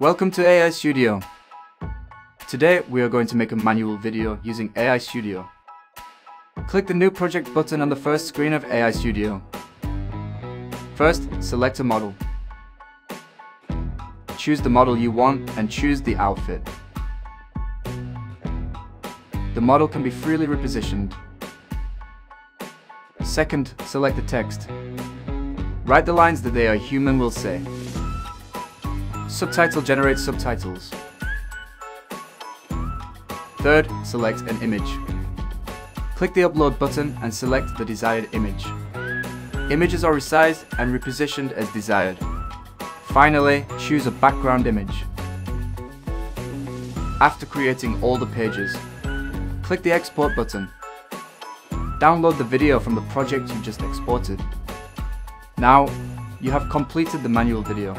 Welcome to AI Studio. Today we are going to make a manual video using AI Studio. Click the New Project button on the first screen of AI Studio. First, select a model. Choose the model you want and choose the outfit. The model can be freely repositioned. Second, select the text. Write the lines that the AI human will say. Subtitle generates subtitles. Third, select an image. Click the upload button and select the desired image. Images are resized and repositioned as desired. Finally, choose a background image. After creating all the pages, click the export button. Download the video from the project you just exported. Now, you have completed the manual video.